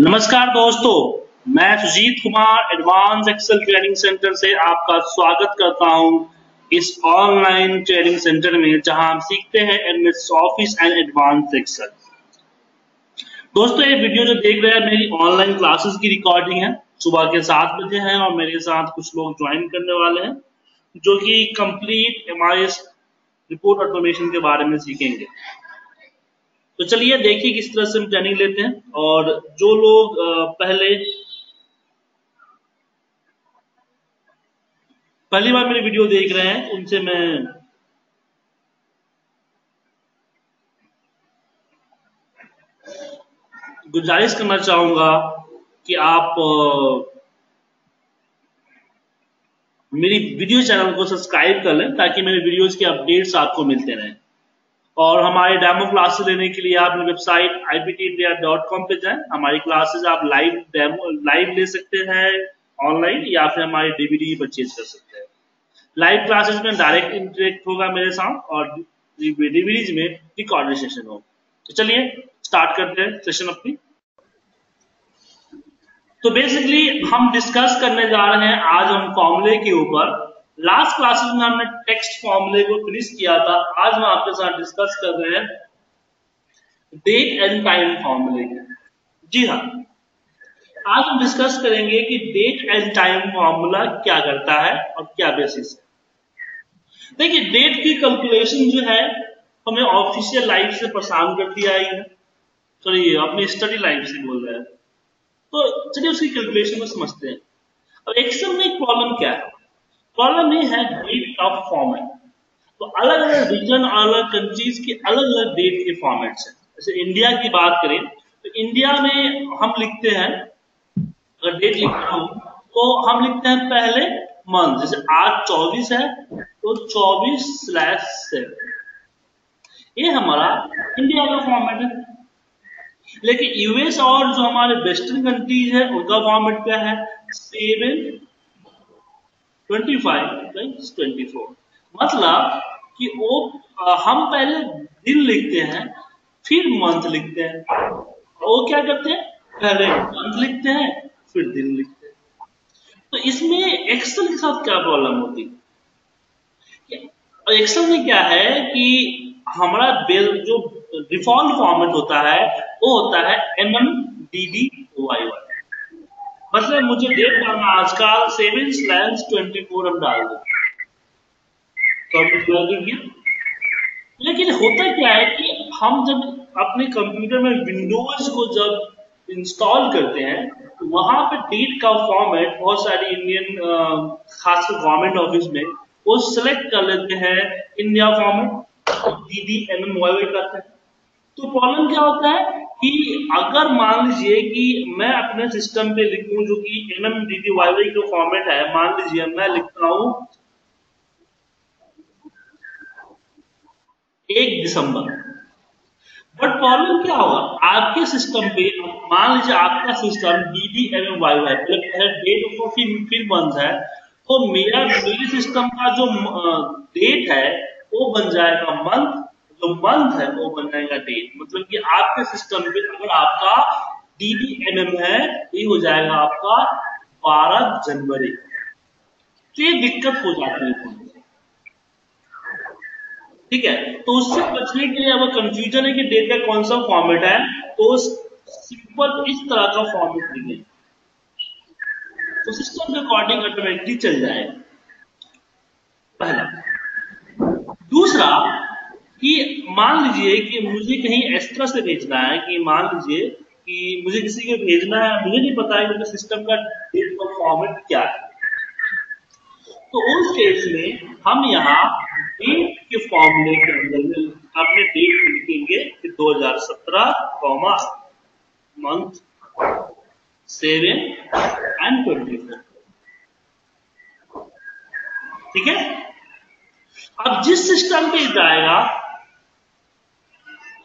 नमस्कार दोस्तों, मैं Sujeet Kumar advance Excel training centre से आपका स्वागत करता हूँ इस ऑनलाइन ट्रेनिंग सेंटर में, जहाँ हम सीखते हैं MS Office and advance Excel दोस्तों, ये वीडियो जो देख रहे हैं, मेरी ऑनलाइन क्लासेस की रिकॉर्डिंग है। सुबह के सात बजे है और मेरे साथ कुछ लोग ज्वाइन करने वाले हैं, जो कि कंप्लीट एमआईएस रिपोर्ट ऑटोमेशन के बारे में सीखेंगे। तो चलिए देखिए किस तरह से हम ट्रेनिंग लेते हैं। और जो लोग पहले, पहली बार मेरी वीडियो देख रहे हैं, उनसे मैं गुजारिश करना चाहूँगा कि आप मेरी वीडियो चैनल को सब्सक्राइब कर लें, ताकि मेरे वीडियोस के अपडेट्स आपको मिलते रहें। और हमारे डेमो क्लासेस लेने के लिए आप वेबसाइट iptindia.com पे जाएँ। हमारी क्लासेस आप लाइव डेमो लाइव ले सकते हैं ऑनलाइन या फिर हमारे डीवीडी परचेज कर सकते हैं। लाइव क्लासेस में डायरेक्ट इंटरेक्ट होगा मेरे साथ और डीवीडीज में रिकॉर्डेड सेशन होगा। तो चलिए स्टार्ट करते हैं सेशन अपनी। तो बेसिकली हम डिस्कस करने जा रहे हैं आज हम फॉर्मूले के ऊपर। लास्ट क्लासेस में हमने टेक्स्ट फॉर्मूले को फिनिश किया था। आज हम आपके साथ डिस्कस कर रहे हैं डेट एंड टाइम फॉर्मूले जी हाँ। आज हम डिस्कस करेंगे कि डेट एंड टाइम फॉर्मूला क्या करता है और क्या बेसिस है। देखिए डेट की कैलकुलेशन जो है, हमें ऑफिशियल लाइफ से परेशान कर दिया आई है सॉरी अपनी स्टडी लाइफ से बोल रहे हैं। तो चलिए उसकी कैलकुलेशन को समझते हैं। और एक्सेल में एक प्रॉब्लम क्या है? प्रॉब्लम ये है डेट ऑफ़ फॉर्मेट तो अलग अलग रीजन अलग कंट्रीज़ की अलग अलग डेट के फॉर्मेट्स हैं। जैसे इंडिया की बात करें तो इंडिया में हम लिखते हैं, अगर डेट लिखता हूँ तो हम लिखते हैं पहले मंथ जैसे आज चौबीस है तो चौबीस स्लैश सेवन ये हमारा इंडिया का फॉर्मेट है। लेकिन यूएस और जो हमारे वेस्टर्न कंट्रीज़ है, उनका फॉर्मेट क्या है? सेवन 25 प्लस 24 मतलब कि वो हम पहले दिन लिखते हैं, फिर मंथ लिखते हैं। वो क्या करते हैं? पहले मंथ लिखते हैं, फिर दिन लिखते हैं। तो इसमें एक्सेल के साथ क्या प्रॉब्लम होती? है एक्सेल में क्या है कि हमारा बेल जो डिफ़ॉल्ट फॉर्मेट होता है, वो होता है M M D D Y Y मतलब मुझे डेट डालना आजकल सेवन स्लैश ट्वेंटी फोर हम डाल दो। तो लेकिन होता क्या है कि हम जब अपने कंप्यूटर में विंडोज़ को जब इंस्टॉल करते हैं तो वहाँ पे डेट का फॉर्मेट बहुत सारी इंडियन खासकर गवर्नमेंट ऑफ़िस में, वो सिलेक्ट कर लेते हैं India format D D M M Y करते हैं। तो प्रॉब्लम क्या होता है? कि अगर मान लीजिए कि मैं अपने सिस्टम पे लिखूं जो कि M M D D Y Y जो फॉर्मेट है, मान लीजिए मैं लिखता हूँ एक दिसंबर। बट प्रॉब्लम क्या होगा? आपके सिस्टम पे, मान लीजिए आपका system D D M M Y Y date फिर फिर बंद है तो मेरा मेरे सिस्टम का जो डेट है, वो बन जाएगा मंथ जो मंथ है वो बन जाएगा डेट मतलब कि आपके सिस्टम में अगर आपका डीडीएमएम है, ये हो जाएगा आपका 12 जनवरी। तो ये दिक्कत हो जाती है ठीक है? तो उससे बचने के लिए अगर कंफ्यूजन है कि डेट का कौन सा फॉर्मेट है तो सिंपल इस तरह का फॉर्मेट लिखे। तो सिस्टम के अकॉर्डिंग ऑटोमेटिकली चल जाएगा। पहला। दूसरा कि मान लीजिए कि मुझे कहीं इस तरह से भेजना है कि मान लीजिए कि मुझे किसी को भेजना है, मुझे नहीं पता है कि सिस्टम का डेट का फॉर्मेट क्या है। तो उस केस में हम यहाँ डेट के फॉर्मूले के अंदर में अपने डेट लिखेंगे कि 2017 comma month seven and twenty four ठीक है? अब जिस सिस्टम पे जाएगा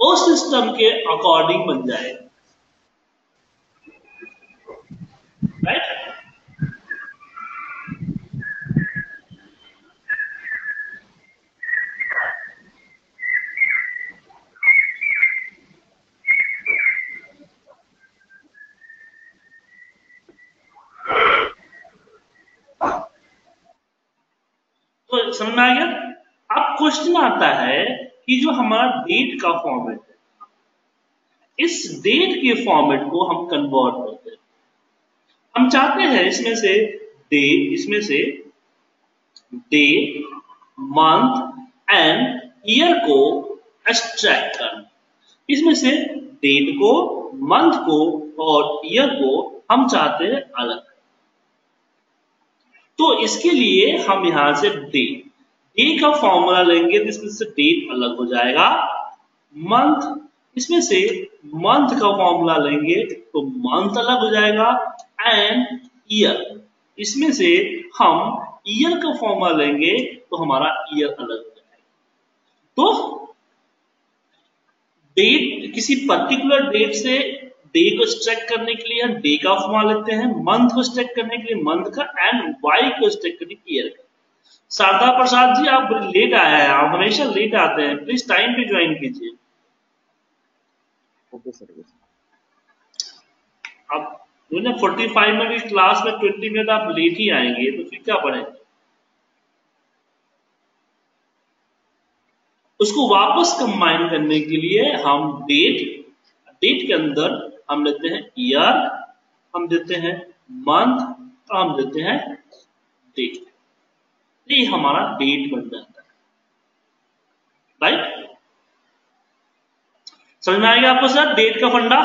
उस सिस्टम के अकॉर्डिंग बन जाए। राइट तो समझ में आ गया? अब क्वेश्चन आता है कि जो हमारा डेट का फॉर्मेट है, इस डेट के फॉर्मेट को हम कन्वर्ट करते हैं। हम चाहते हैं इसमें से डे इसमें से डे मंथ एंड ईयर को एक्सट्रैक्ट करना। इसमें से डेट को मंथ को, और ईयर को हम चाहते हैं अलग। तो इसके लिए हम यहाँ से डे डे का फॉर्मूला लेंगे तो इसमें से डेट अलग हो जाएगा। मंथ इसमें से मंथ का फॉर्मूला लेंगे तो मंथ अलग हो जाएगा एंड ईयर इसमें से हम ईयर का फॉर्मूला लेंगे तो हमारा ईयर अलग हो जाएगा। तो डेट किसी पर्टिकुलर डेट से डे को स्ट्रेक करने के लिए डे का फॉर्मा लेते हैं मंथ को स्ट्रेक करने के लिए मंथ का एंड वाई को स्ट्रेक करने के लिए ईयर का। शारदा प्रसाद जी आप लेट आया है आप हमेशा लेट आते हैं। प्लीज़ टाइम पे ज्वाइन कीजिए। ओके सर अब फोर्टी फाइव में भी क्लास में ट्वेंटी मिनट आप लेट ही आएँगे तो फिर क्या पढ़ेंगे उसको वापस कंबाइन करने के लिए हम डेट डेट के अंदर हम लेते हैं ईयर हम देते हैं मंथ और हम देते हैं डेट ये हमारा डेट बन जाता है। राइट समझ में आएगा आपको सर? डेट का फंडा?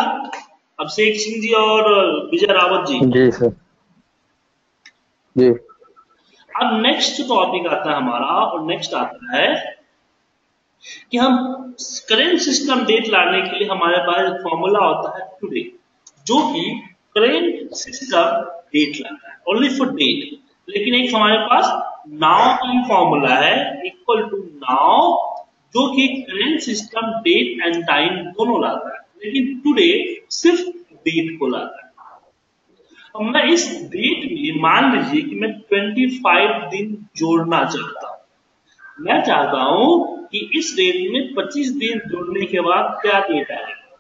अब शेख सिंह जी और विजय रावत जी। जी सर। जी। अब नेक्स्ट टॉपिक आता है हमारा और नेक्स्ट आता है कि हम करेंट सिस्टम डेट लाने के लिए हमारे पास फॉर्मूला होता है टुडे जो कि करेंट सिस्टम डेट लाना है। ओनली फॉर डेट लेकिन एक हमारे पास नाउ का फॉर्मूला है इक्वल टू नाउ जो कि current system date and time दोनों लाता है। लेकिन टुडे सिर्फ़ डेट को लाता है। अब मैं इस डेट में, मान लीजिए कि मैं 25 दिन जोड़ना चाहता हूँ। मैं चाहता हूँ कि इस डेट में 25 दिन जोड़ने के बाद क्या डेट आएगा?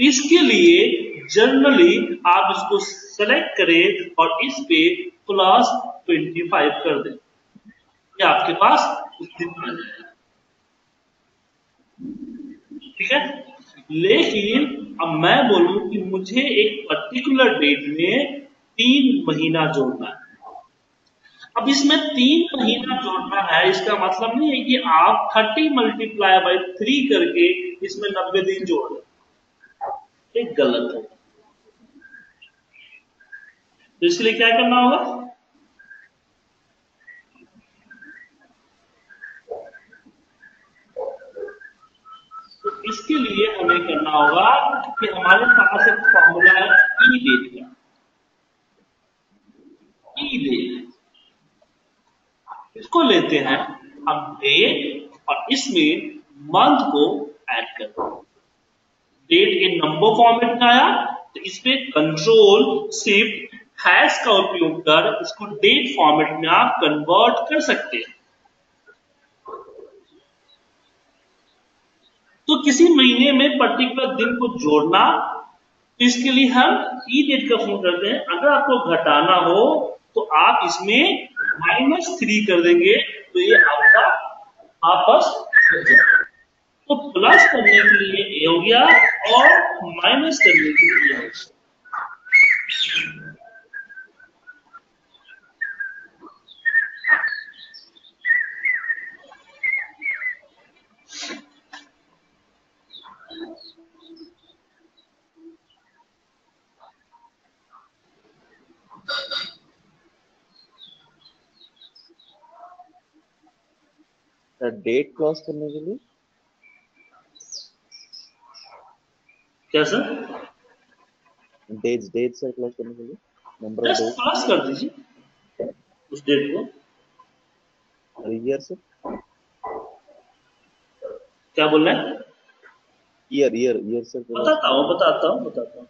इसके लिए जनरली आप इसको सेलेक्ट करें और इस पे प्लस 25 कर दें। ये आपके पास? ठीक है? लेकिन अब मैं बोलूँ कि मुझे एक पर्टिकुलर डेट में तीन महीना जोड़ना है। अब इसमें तीन महीना जोड़ना है, इसका मतलब नहीं है कि आप थर्टी मल्टीप्लाई बाई थ्री करके इसमें नब्बे दिन जोड़ एक गलत है। तो इसके लिए क्या करना होगा? तो इसके लिए हमें करना होगा कि हमारे पास एक फॉर्मूला है ई डेट का ई डेट इसको लेते हैं हम डेट और इसमें मंथ को ऐड करते हैं डेट के नंबर फॉर्मेट में आया तो इसमें कंट्रोल शिफ्ट हैश का उपयोग कर उसको डेट फॉर्मेट में आप कन्वर्ट कर सकते हैं। तो किसी महीने में पर्टिकुलर दिन को जोड़ना तो इसके लिए हम ई डेट का फ़ोन करते हैं। अगर आपको घटाना हो तो आप इसमें माइनस थ्री कर देंगे तो ये आपका आपस तो प्लस करने के लिए ए हो गया और माइनस करने के लिए हो गया। डेट क्रॉस करने के लिए? क्या sir? Dates date sir cross करने के लिए। नंबर ऑफ़ डेज़ प्लस कर दीजिए। उस डेट को। ईयर सर क्या बोल रहे हैं? ईयर ईयर ईयर सर बताता हूँ बताता हूँ बताता हूँ।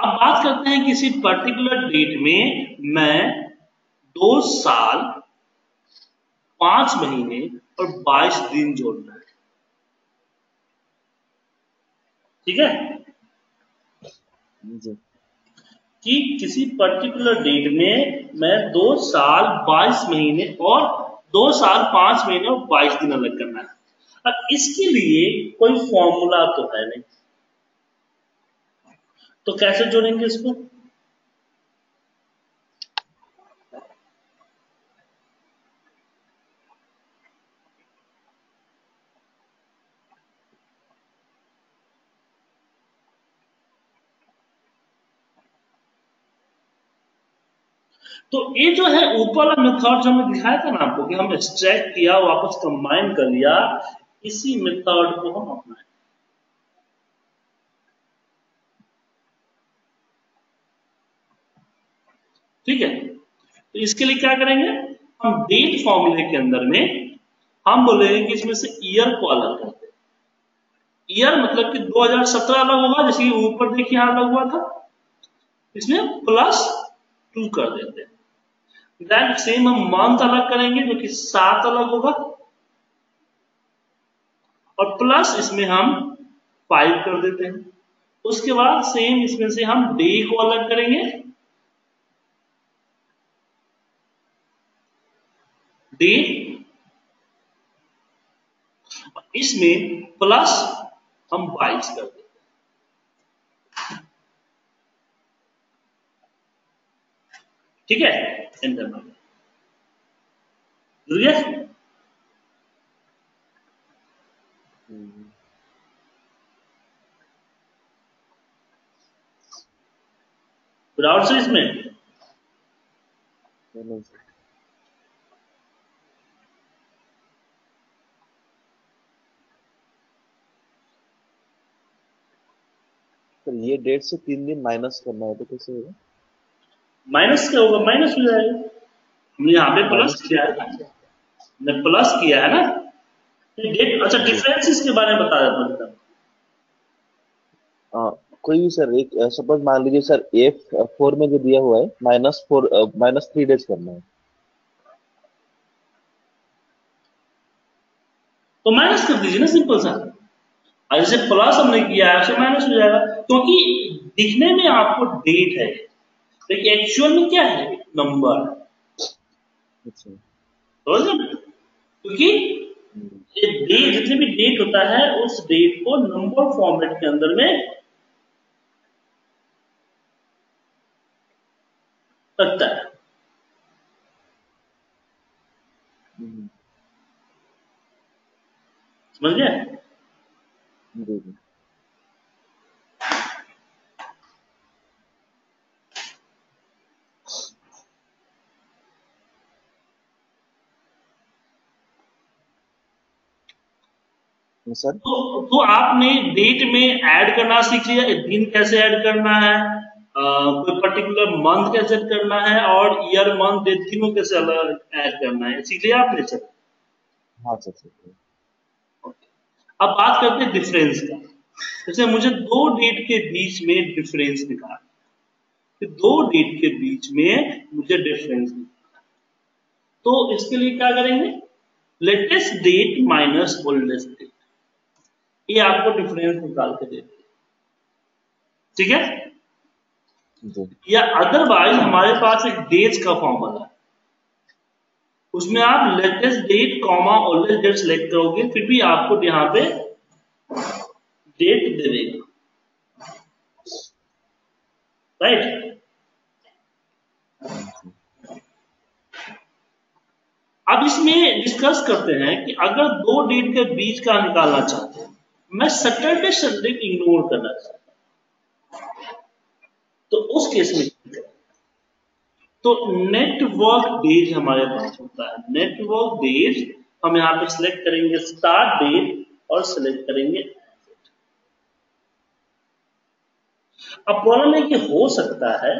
अब बात करते हैं किसी पर्टिकुलर डेट में मैं दो साल पाँच महीने और बाईस दिन जोड़ना है। ठीक है? कि किसी पर्टिकुलर डेट में मैं दो साल बाईस महीने और दो साल पाँच महीने और बाईस दिन अलग करना है। अब इसके लिए कोई फॉर्मूला तो है नहीं। तो कैसे जोड़ेंगे इसको? तो ये जो है ऊपर वाला मेथड जो हमने दिखाया था ना आपको कि हमने एक्सट्रैक्ट किया, वापस कंबाइन कर लिया, इसी मेथड को हम अपनाए ठीक है? तो इसके लिए क्या करेंगे? हम डेट फॉर्मूले के अंदर में हम बोलेंगे कि इसमें से ईयर को अलग करते दे। ईयर मतलब कि 2017 अलग होगा, जैसे कि ऊपर देखिए यहाँ अलग हुआ था। इसमें प्लस टू कर देते हैं। देन सेम हम मंथ अलग करेंगे जो कि सात अलग होगा। और प्लस इसमें हम फाइव कर देते हैं। उसके बाद सेम इसमें से हम डे को अलग करेंगे डे इसमें प्लस हम बाईस कर देते ठीक है? एंटर मार हम्म, से इसमें सर ये डेट से तीन दिन माइनस करना है तो कैसे होगा? माइनस क्या होगा? माइनस हो जाएगा। हमने यहाँ पे प्लस किया है। प्लस किया है ना? डेट अच्छा डिफरेंस इसके बारे में बता देता हूँ कोई भी सर एक सपोज़ मान लीजिए सर एफ़ फोर में जो दिया हुआ है minus four minus three days करना है। तो माइनस कर दीजिए ना सिंपल सा और जैसे प्लस हमने किया है उससे माइनस हो जाएगा क्योंकि दिखने में आपको डेट है। लेकिन एक्चुअल में क्या है? नंबर अच्छा। समझ क्योंकि ये डेट जितने भी डेट होता है उस डेट को नंबर फॉर्मेट के अंदर में रखता है। हम्म, समझ गए? जी जी। सर। तो, तो आपने डेट में ऐड करना सीख लिया दिन कैसे ऐड करना है कोई पर्टिकुलर मंथ कैसे ऐड करना है और ईयर मंथ डेट तीनों कैसे अलग ऐड करना है सीख लिया आपने सर? हाँ सर सर अब बात करते हैं डिफरेंस का। जैसे मुझे दो डेट के बीच में डिफरेंस निकालना है। दो डेट के बीच में मुझे डिफरेंस तो इसके लिए क्या करेंगे? Latest date minus oldest date ये आपको डिफरेंस निकाल के देते हैं। ठीक है? या अदरवाइज़ हमारे पास एक डेज़ का फॉर्मूला है। उसमें आप latest date comma oldest date select करोगे, फिर भी आपको यहाँ पे डेट दे देगा। राइट अब इसमें डिस्कस करते हैं कि अगर दो डेट के बीच का निकालना चाहते हैं, मैं सैटरडे संडे इग्नोर करना चाहता हूँ। तो उस केस में? तो नेटवर्क डेज़ हमारे पास होता है। नेटवर्क डेज़ हम यहाँ पे सिलेक्ट करेंगे स्टार्ट डेट और सिलेक्ट करेंगे अब प्रॉब्लम है कि हो सकता है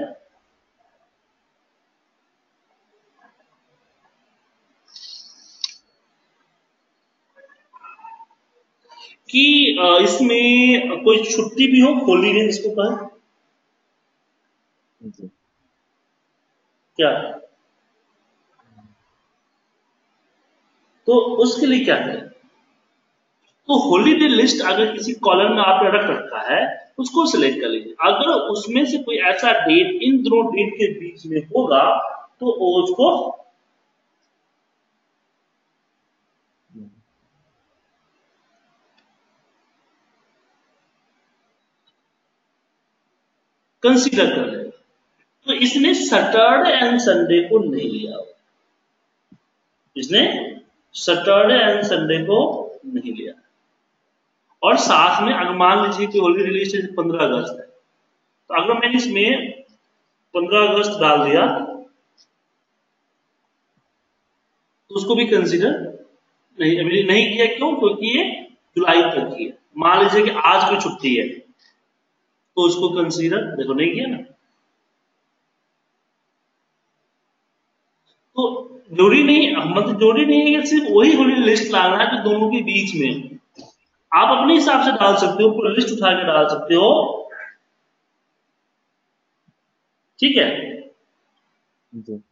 कि इसमें कोई छुट्टी भी हो होली डे जिसको कहें। क्या? तो उसके लिए क्या करें? तो होलीडे लिस्ट अगर किसी कॉलम में आपने रख रखा है, उसको सिलेक्ट कर लीजिए। अगर उसमें से कोई ऐसा डेट इन दोनों डेट के बीच में होगा तो उसको कंसीडर कर लेगा तो इसने सैटरडे एंड संडे को नहीं लिया। इसने सैटरडे एंड संडे को नहीं लिया। और साथ में अगर मान लीजिए कि होली रिलीज़ पंद्रह अगस्त है तो अगर मैंने इसमें पंद्रह अगस्त डाल दिया तो उसको भी कंसिडर नहीं अभी नहीं किया क्यों? क्योंकि ये जुलाई तक की है। मान लीजिए कि आज की छुट्टी है तो उसको कंसीडर देखो नहीं किया ना तो ज़रूरी नहीं मतलब ज़रूरी नहीं है कि सिर्फ़ वही होली लिस्ट लाना है जो दोनों के बीच में। आप अपने हिसाब से डाल सकते हो पूरी लिस्ट उठा के डाल सकते हो। ठीक है? जी।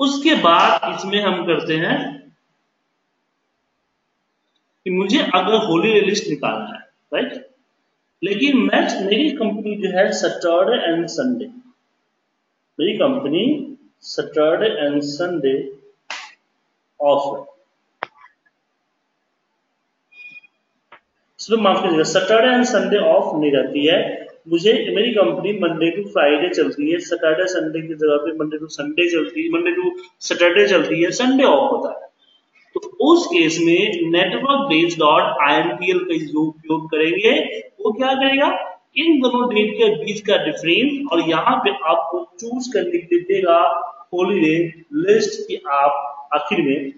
उसके बाद इसमें हम करते हैं कि मुझे अगर होली लिस्ट निकालना है राइट लेकिन मैं मेरी कंपनी जो है सैटरडे एंड संडे मेरी company Saturday and Sunday off है। माफ़ कीजिएगा सैटरडे एंड संडे ऑफ़ नहीं रहती है। मुझे, मेरी कंपनी मंडे टू फ्राइडे चलती है। सैटरडे संडे की जगह पे मंडे टू संडे चलती है। मंडे टू सैटरडे चलती है। संडे ऑफ़ होता है। तो उस केस में network based dot I N P L का उपयोग करेंगे, वो क्या करेगा? इन दोनों डेट के बीच का डिफरेंस और यहाँ पे आपको चूज़ करने के लिए देगा लिस्ट की आप आखिर में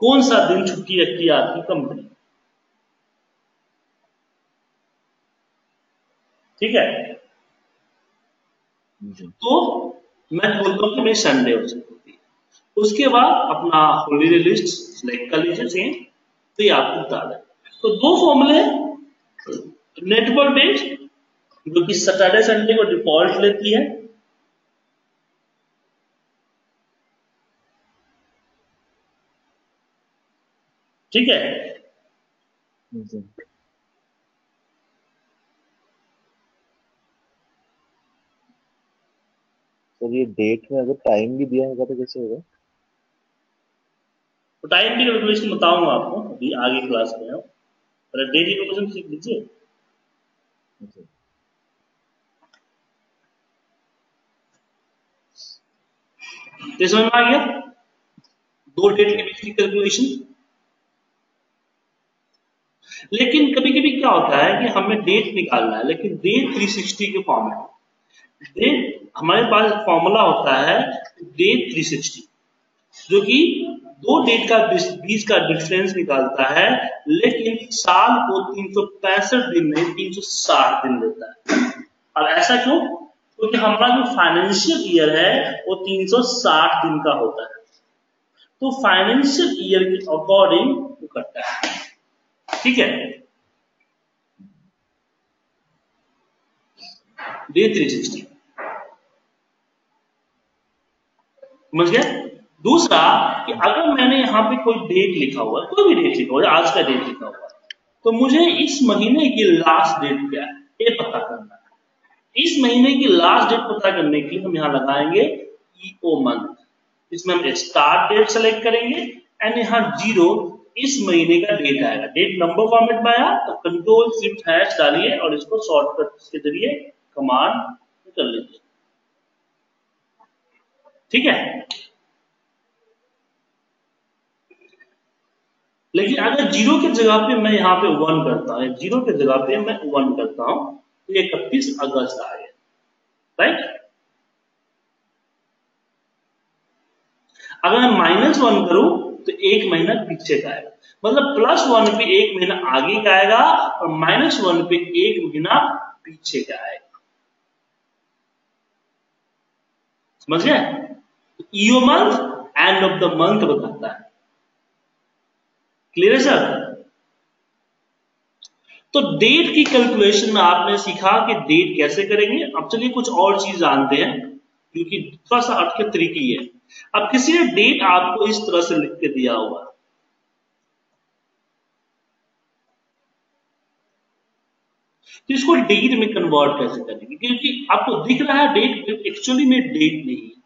कौन सा दिन छुट्टी रखती है आपकी कंपनी ठीक है? तो मैं बोलता हूँ कि मेरी संडे हो सकती है। उसके बाद अपना होलीडे लिस्ट सिलेक्ट कर लीजिए सेम तो ये आपको बता दें तो दो फॉर्मूले नेटवर्क बेस्ड जो कि सैटरडे संडे को डिफ़ॉल्ट लेती है। ठीक है? सर ये डेट में अगर टाइम भी दिया होगा तो कैसे होगा? तो टाइम की कैलकुलेशन बताऊँगा आपको अभी आगे क्लास में पहले डेली कैलकुलेशन सीख लीजिए। तो समझ में आ गया? दो डेट के बीच की कैलकुलेशन लेकिन कभी कभी क्या होता है कि हमें डेट निकालना है लेकिन डेट 360 के फॉर्म में। दे हमारे पास फॉर्मूला होता है डे 360 जो कि दो डेट का बीच का डिफरेंस निकालता है। लेकिन साल को तीन सौ पैंसठ दिन में 360 दिन देता है। अब ऐसा क्यों? क्योंकि तो हमारा जो फाइनेंशियल ईयर है, वो 360 दिन का होता है। तो फाइनेंशियल ईयर के अकॉर्डिंग वो करता है। ठीक है? डे 360 समझ गया? दूसरा कि अगर मैंने यहाँ पे कोई डेट लिखा हुआ, कोई भी डेट लिखा हुआ, आज का डेट लिखा हुआ तो मुझे इस महीने की लास्ट डेट क्या है? ये पता करना है। इस महीने की लास्ट डेट पता करने के लिए हम यहाँ लगाएँगे ईओ मंथ इसमें हम स्टार्ट डेट सेलेक्ट करेंगे एंड यहाँ ज़ीरो इस महीने का डेट आएगा। डेट नंबर फॉर्मेट में आया तो कंट्रोल शिफ्ट हैश डालिए और इसको शॉर्टकट के ज़रिए कमांड कर लीजिए ठीक है? लेकिन अगर ज़ीरो के जगह पे मैं यहाँ पे वन करता हूँ, ज़ीरो के जगह पे मैं वन करता हूँ तो इकतीस अगस्त आ गया राइट अगर मैं माइनस वन करूँ तो एक महीना पीछे का आएगा। मतलब प्लस वन पे एक महीना आगे का आएगा और माइनस वन पे एक महीना पीछे का आएगा। समझ गए? E O month end of the month बताता है। क्लियर है सर तो डेट की कैलकुलेशन में आपने सीखा कि डेट कैसे करेंगे? अब चलिए कुछ और चीज़ जानते हैं क्योंकि थोड़ा सा हटके तरीके है। अब किसी ने डेट आपको इस तरह से लिख के दिया हुआ। तो इसको डेट में कन्वर्ट कैसे करेंगे? क्योंकि आपको दिख रहा है डेट एक्चुअली में डेट नहीं है।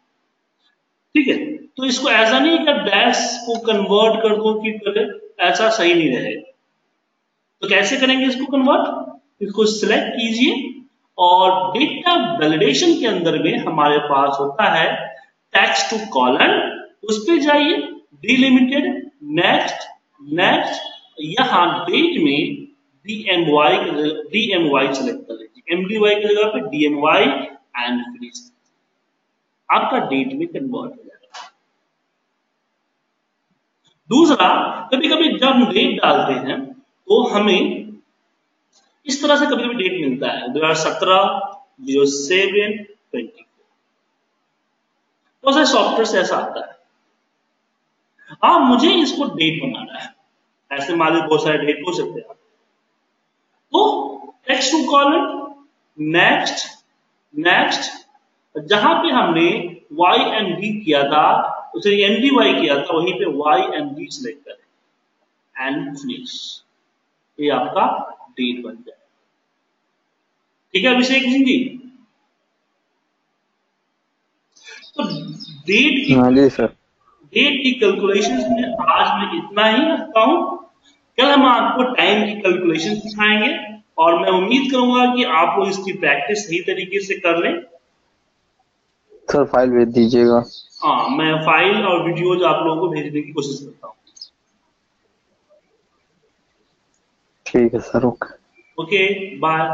ठीक है? तो इसको ऐसा नहीं कि डैश को कन्वर्ट कर दो कि ऐसा सही नहीं रहेगा तो कैसे करेंगे इसको कन्वर्ट इसको सिलेक्ट कीजिए और डेटा वैलिडेशन के अंदर में हमारे पास होता है टैक्स टू कॉलन उस पर जाइए डिलिमिटेड नेक्स्ट नेक्स्ट यहाँ डेट में D M Y D M Y select कर लीजिए। एम डी वाई की जगह पे D M Y and finish आपका डेट में कन्वर्ट हो जाएगा दूसरा कभी कभी जब हम डेट डालते हैं तो हमें इस तरह से कभी कभी डेट मिलता है। दो हज़ार सत्रह ज़ीरो सेवन ट्वेंटी बहुत सारे सॉफ्टवेयर से ऐसा आता है। हाँ मुझे इसको डेट बनाना है। ऐसे लीजिए बहुत सारे डेट हो सकते हैं। तो text to column next next जहाँ पे हमने वाई एंड डी किया था उसे एन डी वाई किया था वहीं पे वाई एंड डी सिलेक्ट करें। एंड फिनिश ये आपका डेट बन जाए ठीक है अभिषेक सिंह जी? तो डेट की हाँ जी सर डेट की कैलकुलेशन में आज मैं इतना ही रखता हूँ। कल हम आपको टाइम की कैलकुलेशन सिखाएँगे और मैं उम्मीद करूँगा कि आप लोग इसकी प्रैक्टिस सही तरीके से कर लें। सर फ़ाइल भेज दीजिएगा। हाँ मैं फ़ाइल और वीडियो जो आप लोगों को भेजने की कोशिश करता हूँ। ठीक है सर ओके। Okay bye